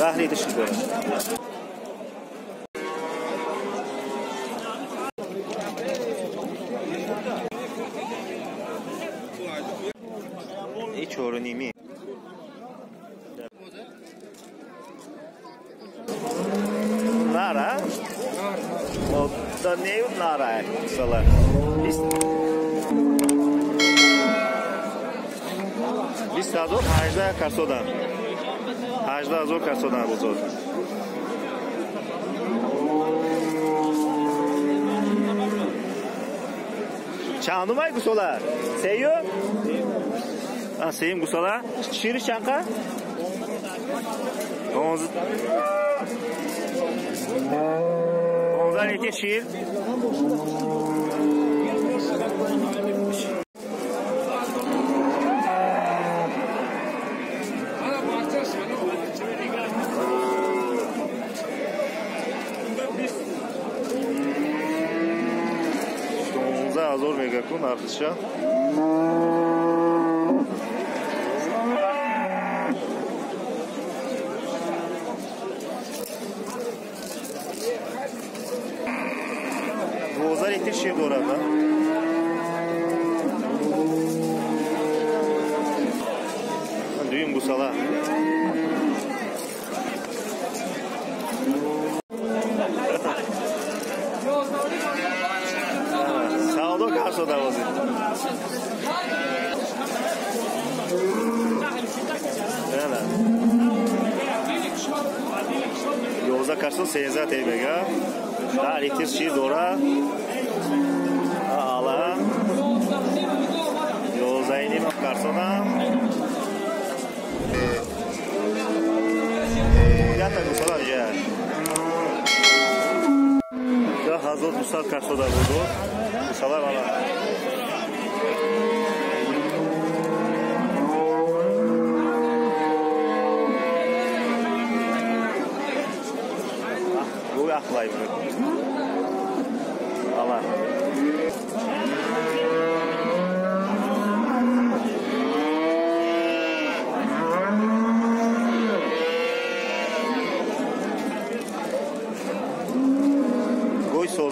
Dahil ediş böyle. I çorunimi. Nara? O da ne yok nara salar. Biz Biz sado 18 karsodan. 18 azor karsodan buzor. Çanumay gusola. Seyo? Ha, seyim gusola. Şiri çanka? Onz. Onzan eke şiir. Megakun artışa. Dozlar etik şey یازده کسان سیزده تیبگا در ایتیر چی دوره آلا یازده اینیم کسان هم یه تا گسال هم 1200 касода буду иншалла ахлай буд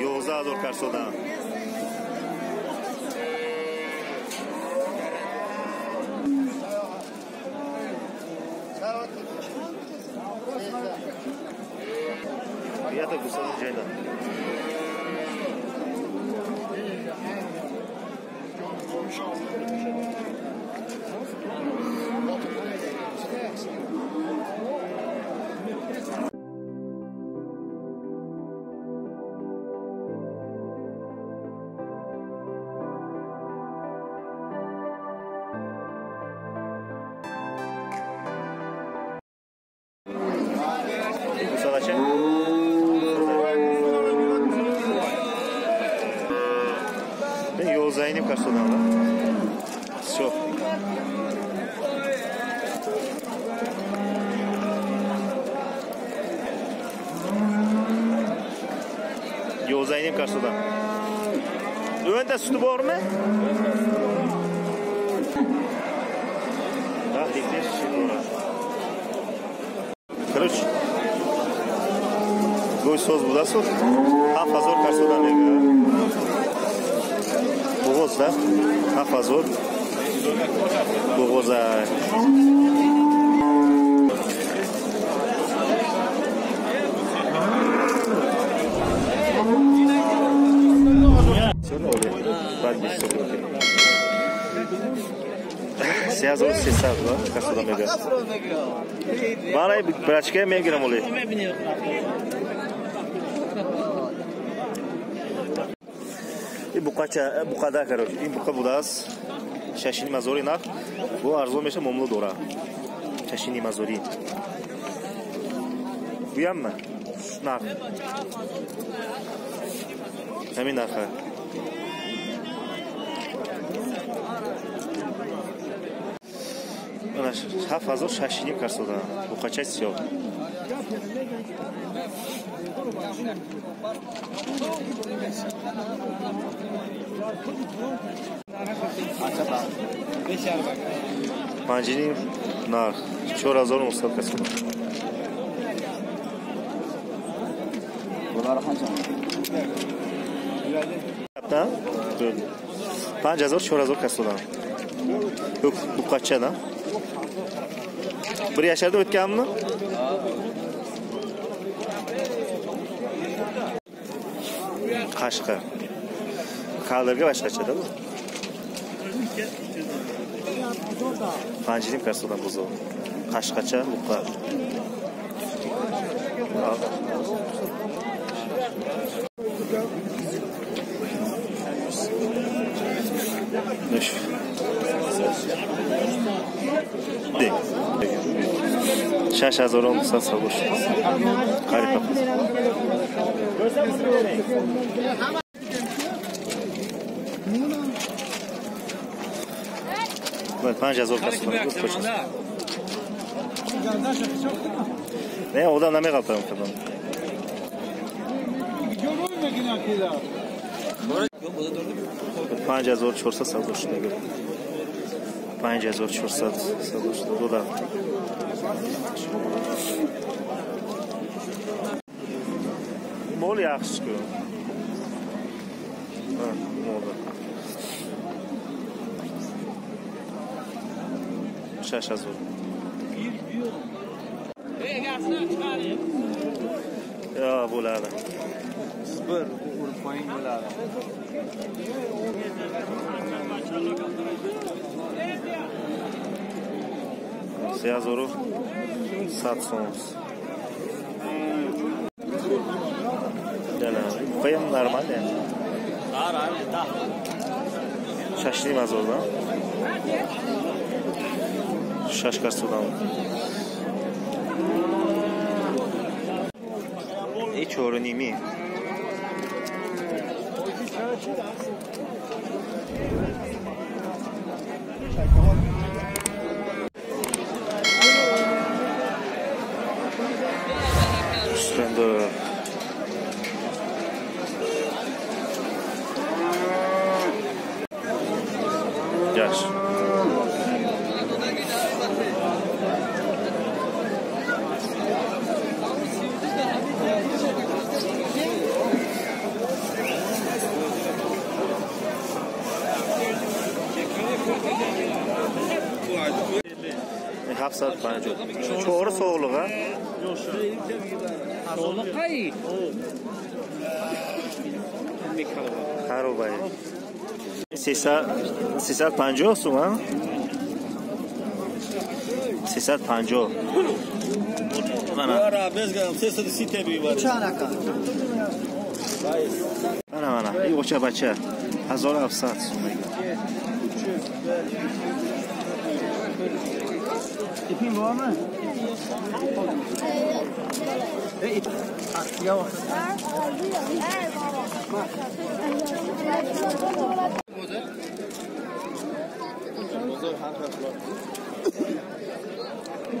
Yozador Karso'da. Fiyata kusanın ceylan. Musa iniem кажется, да? Все. Yoza ineyim karşıdan. Önde sütü var mı? Daha dikler şimdi var. Kırıç. Goy söz bu da söz. Tam fazor karşıdan ne güzel. 12 Ахвазот, Бугозай. се ҳазору сесад касода мегӯяд. Барои брачка мегирам оле. букача букада короче ин бука будааст шашини мазори нарх бо арзон меша муомила дора. Шашини мазорӣ гӯям нарх ҳамин нарха ҳафт ҳазор шашиним карсода. Букачаи сиёҳ پنجینی نرخ چهار هزار مصطب کسی بود پنج هزار چهار هزار کسی بودم bu kaç adam? Buraya yaşardım ötken mi? qashqi kadrga boshqachada u panjirim kastadan buzov qashqacha luqa Thank you. 6000 омса сагуш қарипа ва 5000 кас мангус почус не одан наме қалтам кардам панҷ ҳазор чорсад садошт мегӯ панҷ ҳазор чорсад садошт додарахт mo'l yaxshi-ku ha mo'lda shasha zo'r. Yo bo'ladi. Bir urib qo'ying bo'ladi. Siyazoro Satsons. Yana, qo'yim normal yani. Shashli mazordan. Shashkar sudan. И черными. Üstünde Gel. Hafsat bence. Çoğru soğuluğa. So'liqay სოლოყაი ხარობაი სისა სისა 50 სუმა 350 არა მესგან 330-ები ვარ ჩანაკა არა არა იყო ჩაბაჩა 1700 სუმა İpin var mı?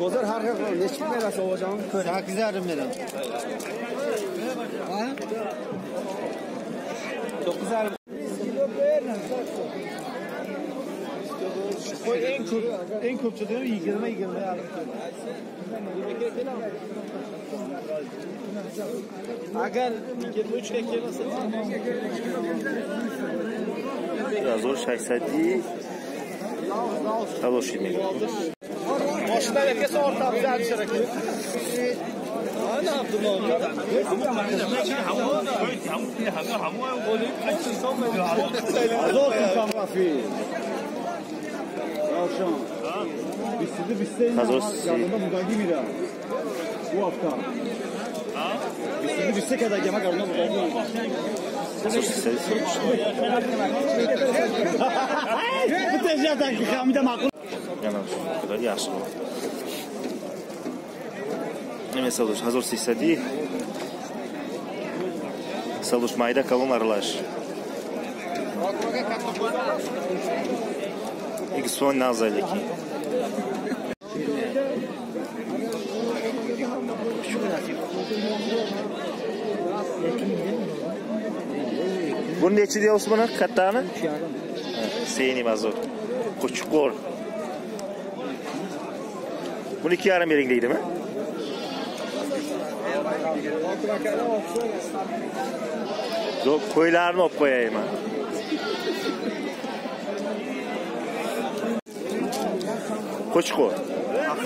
Bozar har har ne çıkmıyor asıl hocam? Çok güzelim benim. Ha? Çok güzel. Koy en kötü en kötü diyor 20 20 yani. Agar 23 ga kelsa razor 600 kaloshi mi Boshlarga so'rtab uzatishar ekan. Ana Abdullah. Azor kamera fi. Ravşan. Biz sizi biz senin Hazır. yanında mugagi mira. Bu hafta. Biz sizi biz kadar yemek arasında mugagi mira. razor 600 Bu tezgahdan ki kamide makul. yana shu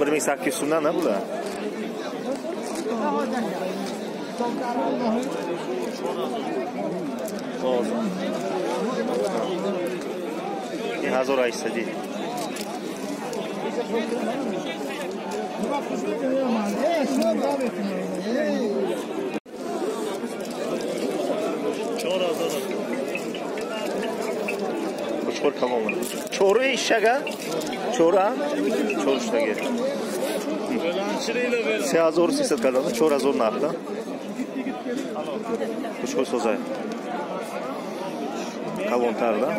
bir ming sakkiz yuz so'mdan bular hozir aytsa deydi Qo'chqor kalon cho'ri eshak a cho'ri a cho'ri ishdagi Bilanchiliklar ber. سه هزار و سیصد کردن چهار هزار نقدن خوشخوی سوزای کلون تردن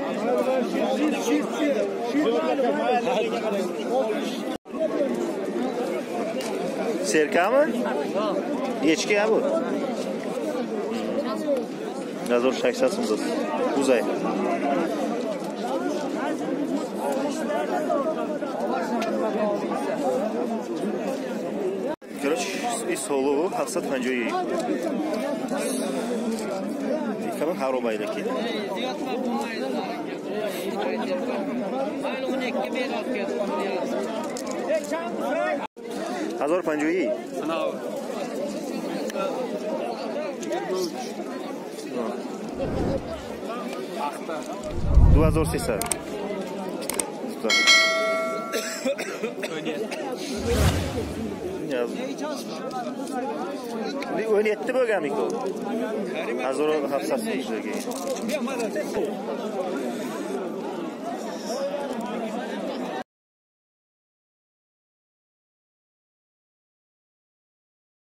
سرکه همه؟ یچکی هم بود هزار شکست سوزد بوزای короче солову ҳафтсад панҷои кама ҳаробайдаки ҳазор панҷоӣ ду ҳазор сесад это. o'n yetti bo'lganmiku hozir hafsasi keyin